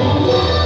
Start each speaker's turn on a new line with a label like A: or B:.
A: Oh,